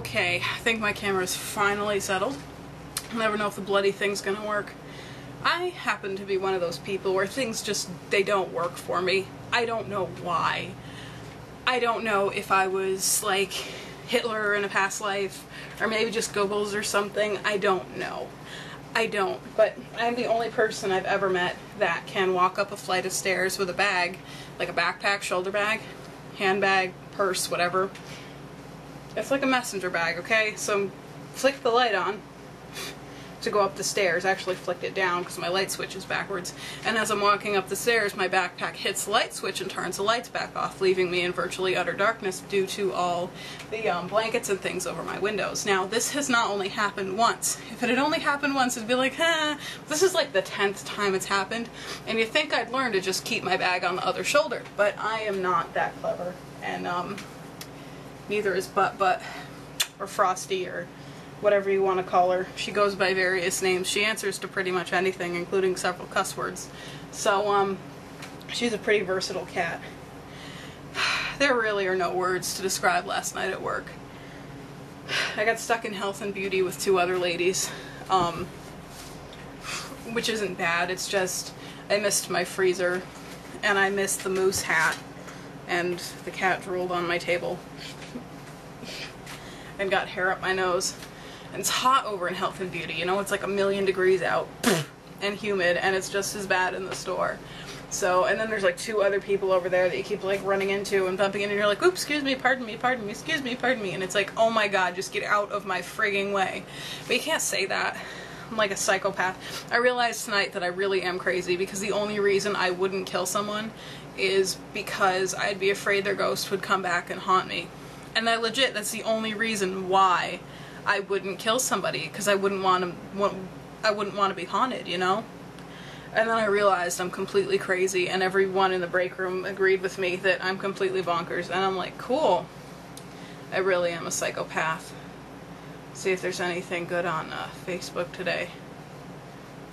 Okay, I think my camera's finally settled. Never know if the bloody thing's gonna work. I happen to be one of those people where things just, they don't work for me. I don't know why. I don't know if I was like Hitler in a past life, or maybe just Goebbels or something. I don't know. I don't, but I'm the only person I've ever met that can walk up a flight of stairs with a bag, like a backpack, shoulder bag, handbag, purse, whatever. It's like a messenger bag, okay? So flick the light on to go up the stairs. I actually flicked it down because my light switch is backwards. And as I'm walking up the stairs, my backpack hits the light switch and turns the lights back off, leaving me in virtually utter darkness due to all the um, blankets and things over my windows. Now, this has not only happened once. If it had only happened once, it'd be like, huh. This is like the tenth time it's happened. And you'd think I'd learn to just keep my bag on the other shoulder. But I am not that clever. And um, neither is Butt Butt or Frosty or whatever you want to call her. She goes by various names. She answers to pretty much anything, including several cuss words. So, um, she's a pretty versatile cat. There really are no words to describe last night at work. I got stuck in health and beauty with two other ladies, um, which isn't bad. It's just I missed my freezer and I missed the moose hat, and the cat drooled on my table and got hair up my nose. And it's hot over in health and beauty, you know, it's like a million degrees out and humid, and it's just as bad in the store. So, and then there's like two other people over there that you keep like running into and bumping into, and you're like, oops, excuse me, pardon me, pardon me, excuse me, pardon me. And it's like, oh my god, just get out of my frigging way. But you can't say that. I'm like a psychopath. I realized tonight that I really am crazy because the only reason I wouldn't kill someone is because I'd be afraid their ghost would come back and haunt me. And I legit, that's the only reason why I wouldn't kill somebody because I wouldn't want to. I wouldn't want to be haunted, you know. And then I realized I'm completely crazy, and everyone in the break room agreed with me that I'm completely bonkers. And I'm like, cool. I really am a psychopath. See if there's anything good on uh, Facebook today.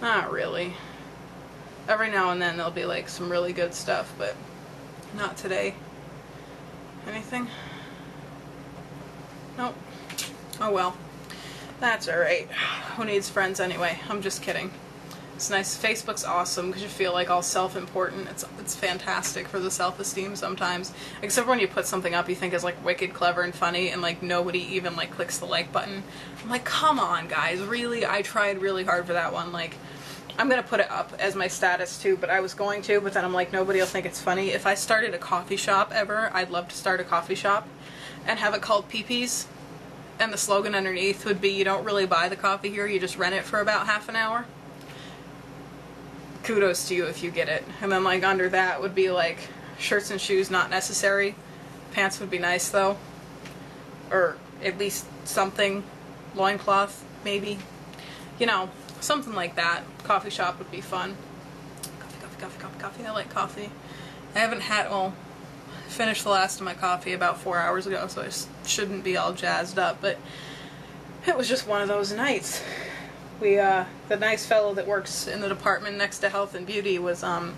Not really. Every now and then there'll be like some really good stuff, but not today. Anything? Nope. Oh well. That's alright. Who needs friends anyway? I'm just kidding. It's nice. Facebook's awesome because you feel like all self-important. It's it's fantastic for the self-esteem sometimes. Except when you put something up you think is like wicked clever and funny and like nobody even like clicks the like button. I'm like, come on guys, really? I tried really hard for that one. Like, I'm gonna put it up as my status too, but I was going to, but then I'm like, nobody will think it's funny. If I started a coffee shop ever, I'd love to start a coffee shop and have it called Peepees and the slogan underneath would be you don't really buy the coffee here, you just rent it for about half an hour. Kudos to you if you get it. And then like under that would be like shirts and shoes not necessary. Pants would be nice though. Or at least something. Loincloth, maybe. You know, something like that. Coffee shop would be fun. Coffee, coffee, coffee, coffee, coffee. I like coffee. I haven't had, well, finished the last of my coffee about four hours ago, so I shouldn't be all jazzed up, but it was just one of those nights. We, uh, the nice fellow that works in the department next to health and beauty was, um,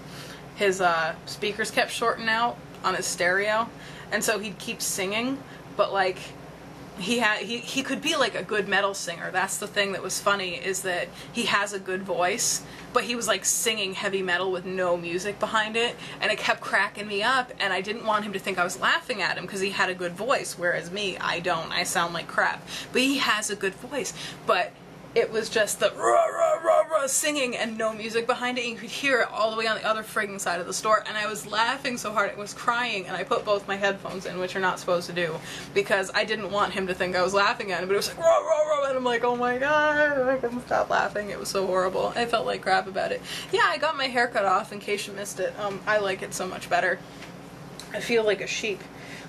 his, uh, speakers kept shorting out on his stereo, and so he'd keep singing, but like, he had he, he could be like a good metal singer. That's the thing that was funny is that he has a good voice but he was like singing heavy metal with no music behind it. And it kept cracking me up and i didn't want him to think i was laughing at him because he had a good voice whereas me i don't. I sound like crap. But he has a good voice. But it was just the rah, rah, rah, rah, singing and no music behind it. You could hear it all the way on the other frigging side of the store. And I was laughing so hard, I was crying. And I put both my headphones in, which you're not supposed to do, because I didn't want him to think I was laughing at him. But it was like, rah, rah, rah, and I'm like, oh my god, I couldn't stop laughing. It was so horrible. I felt like crap about it. Yeah, I got my hair cut off in case you missed it. Um, I like it so much better. I feel like a sheep.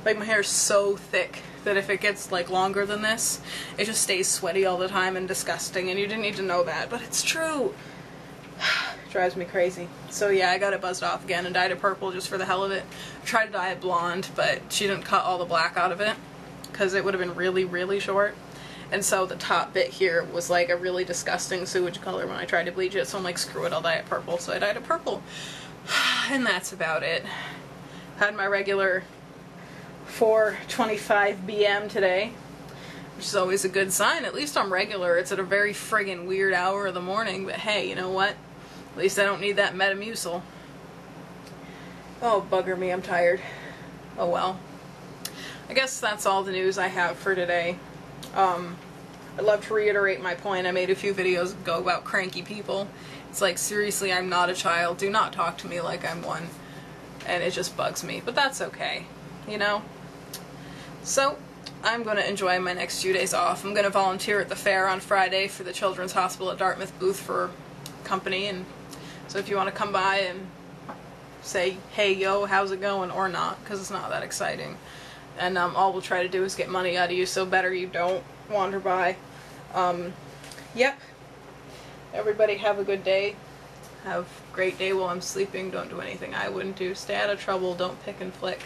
Like my hair is so thick that if it gets like longer than this, it just stays sweaty all the time and disgusting and you didn't need to know that, but it's true. Drives me crazy. So yeah, I got it buzzed off again and dyed it purple just for the hell of it. I tried to dye it blonde, but she didn't cut all the black out of it because it would have been really, really short. And so the top bit here was like a really disgusting sewage color when I tried to bleach it, so I'm like, screw it, I'll dye it purple. So I dyed it purple. And that's about it. Had my regular 425 BM today. which is always a good sign. At least I'm regular. It's at a very friggin' weird hour of the morning, but hey, you know what? At least I don't need that Metamucil. Oh, bugger me, I'm tired. Oh well. I guess that's all the news I have for today. Um, I'd love to reiterate my point. I made a few videos ago about cranky people. It's like, seriously, I'm not a child. Do not talk to me like I'm one. And it just bugs me. But that's okay. You know? So, I'm going to enjoy my next few days off. I'm going to volunteer at the fair on Friday for the Children's Hospital at Dartmouth booth for company. And so if you want to come by and say, hey, yo, how's it going? Or not, because it's not that exciting. And um, all we'll try to do is get money out of you, so better you don't wander by. Um, yep. Everybody have a good day. Have a great day while I'm sleeping. Don't do anything I wouldn't do. Stay out of trouble. Don't pick and flick.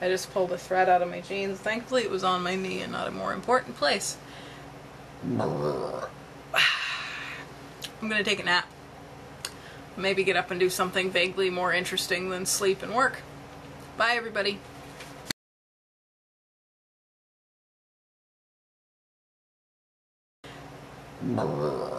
I just pulled a thread out of my jeans. Thankfully, it was on my knee and not a more important place. I'm gonna take a nap. Maybe get up and do something vaguely more interesting than sleep and work. Bye, everybody.